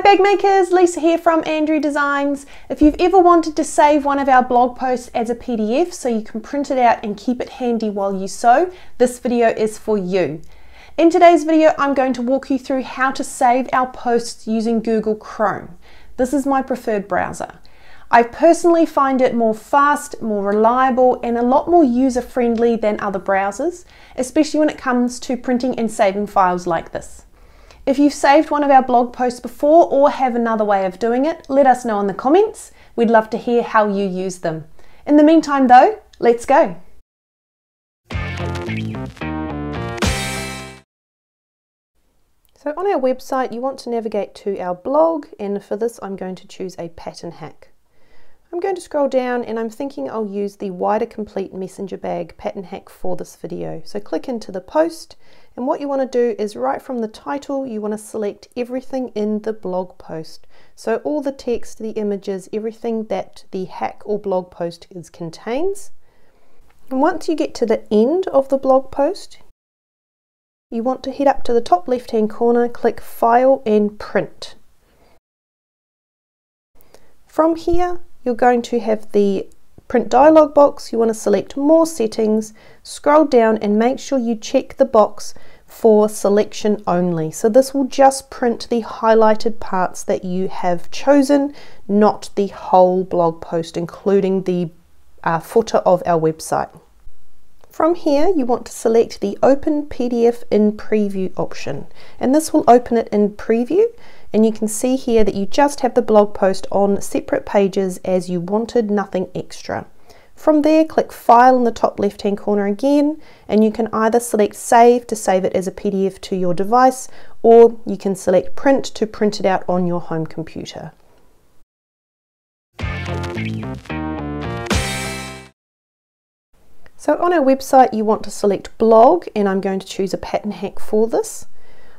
bag makers, Lisa here from Andrie Designs. If you've ever wanted to save one of our blog posts as a PDF so you can print it out and keep it handy while you sew, this video is for you. In today's video, I'm going to walk you through how to save our posts using Google Chrome. This is my preferred browser. I personally find it more fast, more reliable, and a lot more user friendly than other browsers, especially when it comes to printing and saving files like this. If you've saved one of our blog posts before or have another way of doing it, let us know in the comments. We'd love to hear how you use them. In the meantime though, let's go. So on our website, you want to navigate to our blog, and for this I'm going to choose a pattern hack. I'm going to scroll down and I'm thinking I'll use the wider complete messenger bag pattern hack for this video. So click into the post and what you want to do is right from the title you want to select everything in the blog post. So all the text, the images, everything that the hack or blog post is contains. And once you get to the end of the blog post you want to head up to the top left hand corner, click File and Print. From here you're going to have the print dialog box. You want to select more settings, scroll down and make sure you check the box for selection only. So this will just print the highlighted parts that you have chosen, not the whole blog post, including the uh, footer of our website. From here, you want to select the Open PDF in Preview option, and this will open it in Preview and you can see here that you just have the blog post on separate pages as you wanted, nothing extra. From there, click File in the top left hand corner again, and you can either select Save to save it as a PDF to your device, or you can select Print to print it out on your home computer. So on our website, you want to select Blog, and I'm going to choose a pattern hack for this.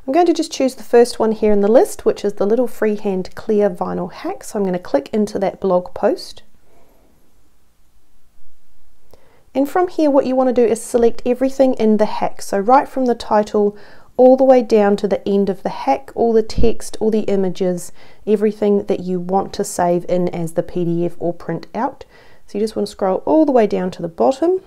I'm going to just choose the first one here in the list, which is the little freehand clear vinyl hack. So I'm going to click into that blog post. And from here, what you want to do is select everything in the hack. So right from the title all the way down to the end of the hack, all the text, all the images, everything that you want to save in as the PDF or print out. So you just want to scroll all the way down to the bottom.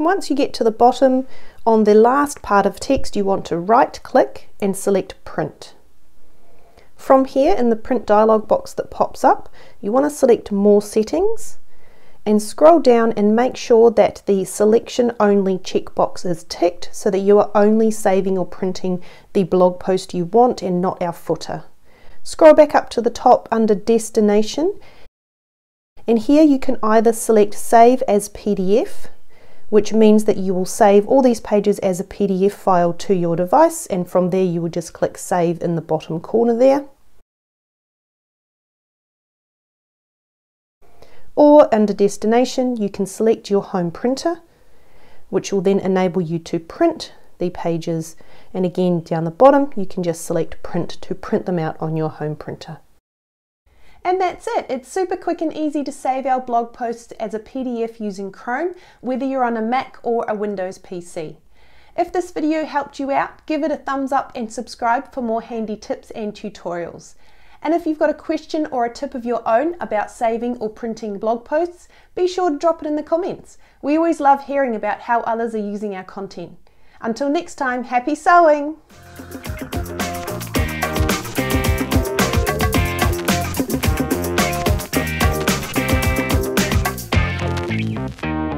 Once you get to the bottom, on the last part of text you want to right click and select print. From here in the print dialog box that pops up, you want to select more settings and scroll down and make sure that the selection only checkbox is ticked so that you are only saving or printing the blog post you want and not our footer. Scroll back up to the top under destination and here you can either select save as PDF which means that you will save all these pages as a PDF file to your device and from there you will just click save in the bottom corner there. Or under destination you can select your home printer which will then enable you to print the pages and again down the bottom you can just select print to print them out on your home printer. And that's it. It's super quick and easy to save our blog posts as a PDF using Chrome, whether you're on a Mac or a Windows PC. If this video helped you out, give it a thumbs up and subscribe for more handy tips and tutorials. And if you've got a question or a tip of your own about saving or printing blog posts, be sure to drop it in the comments. We always love hearing about how others are using our content. Until next time, happy sewing! you